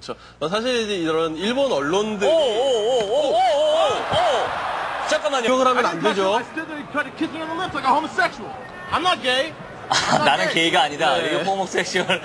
그렇죠. 사실 이런 일본 언론들이 잠깐만요. 기억을 하면 안 되죠. I'm not gay. 나는 게이가 아니다. 이거 호모섹슈얼